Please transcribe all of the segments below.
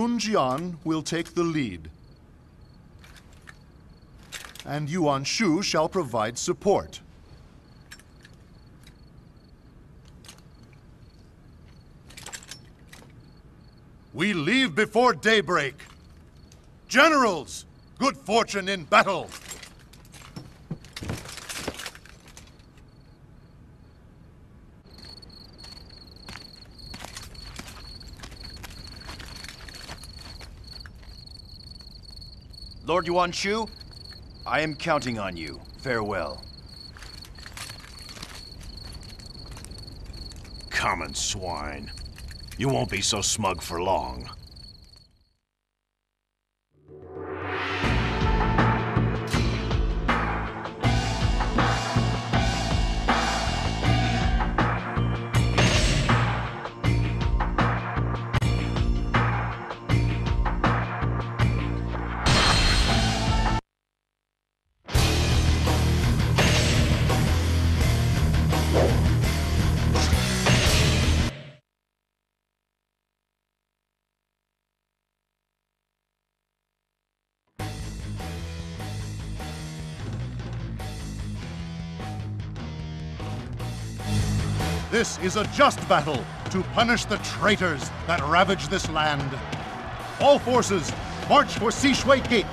Sun Jian will take the lead. And Yuan Shu shall provide support. We leave before daybreak. Generals, good fortune in battle! Lord Yuan Shu, I am counting on you. Farewell. Common swine. You won't be so smug for long. This is a just battle to punish the traitors that ravage this land. All forces, march for Sishui Gate.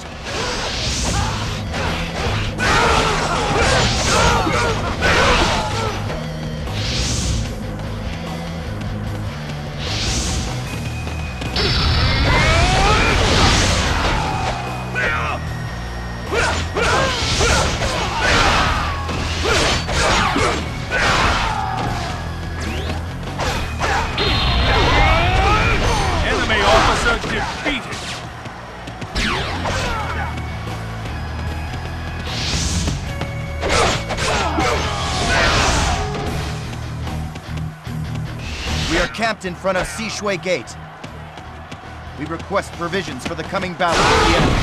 We are camped in front of Sishui Gate. We request provisions for the coming battle with the enemy.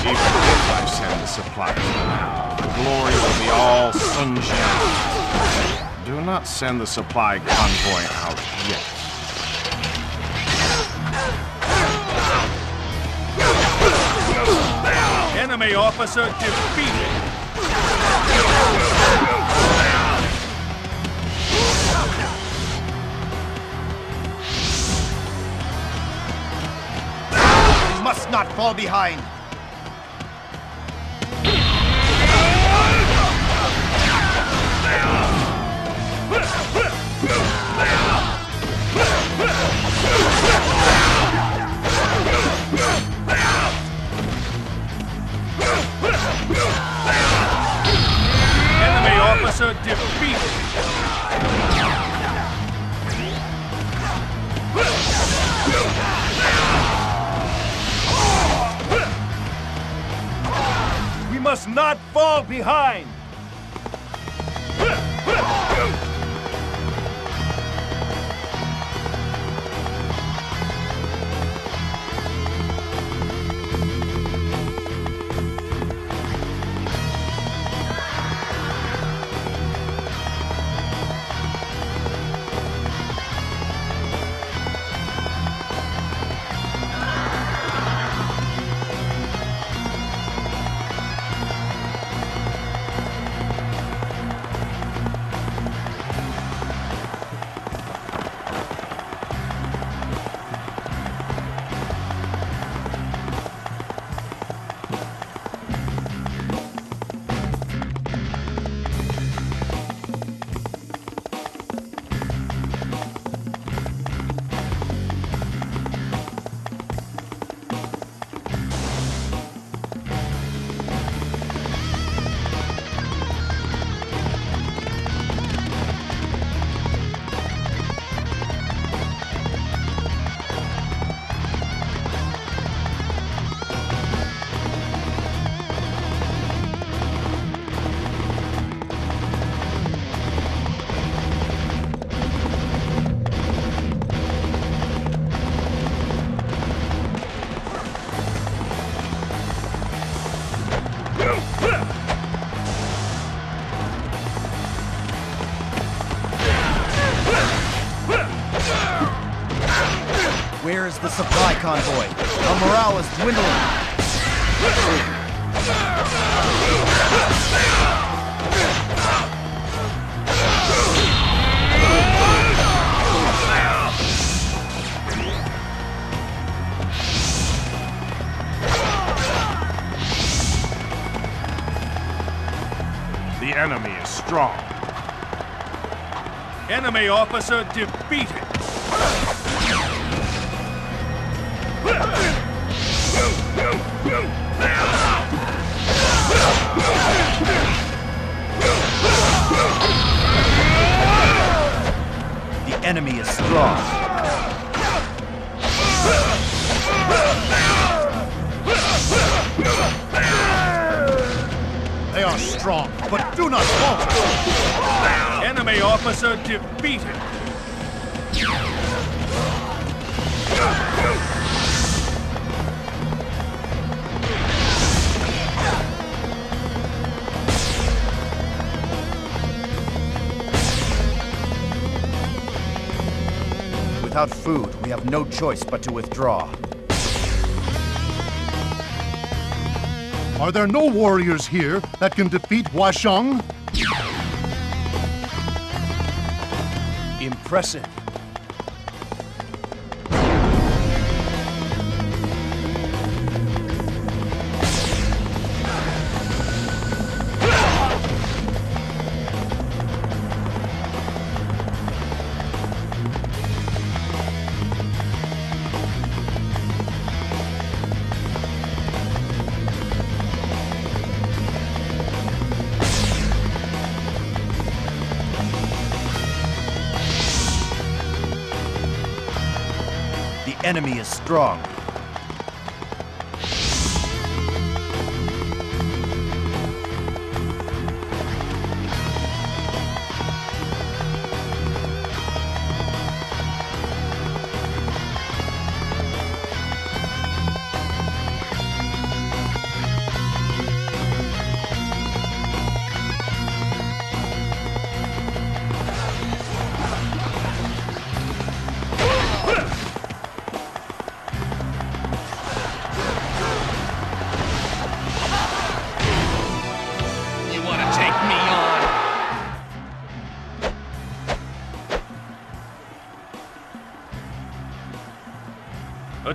Even if I send the supplies now, the glory will be all Sun Jian. Do not send the supply convoy out yet. Enemy officer defeated. Not fall behind. Not fall behind. Where is the supply convoy? Our morale is dwindling. The enemy is strong. Enemy officer defeated. The enemy is strong. They are strong, but do not falter. Enemy officer defeated. Without food, we have no choice but to withdraw. Are there no warriors here that can defeat Hua Impressive. Enemy is strong.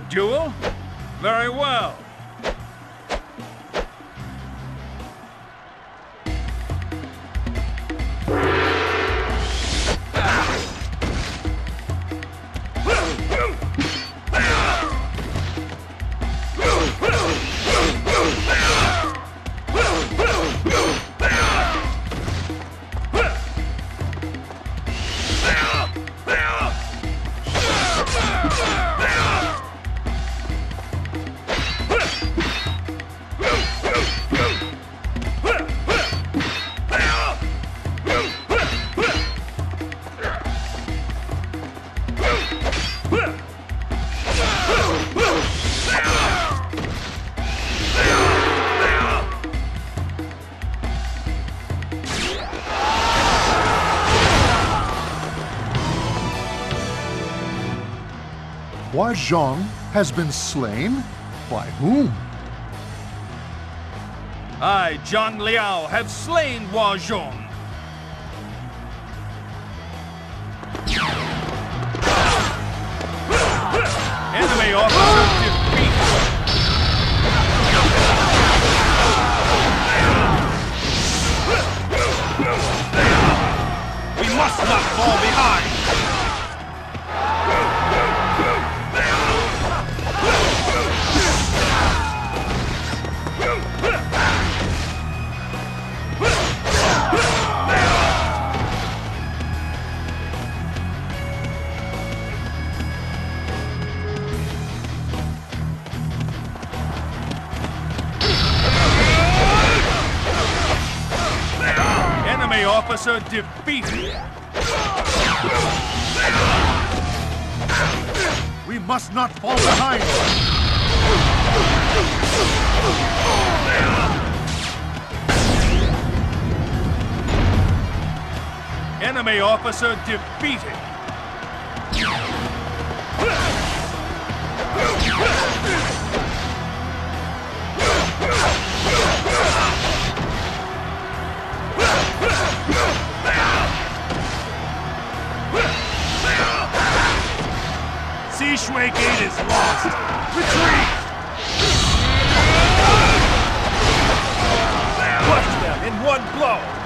Duel? Very well. Hua Xiong has been slain? By whom? I, Zhang Liao, have slain Hua Xiong. Enemy officer defeated. We must not fall behind. Enemy officer defeated. We must not fall behind. Enemy officer defeated. Shui Gate is lost! Retreat! Crush them in one blow!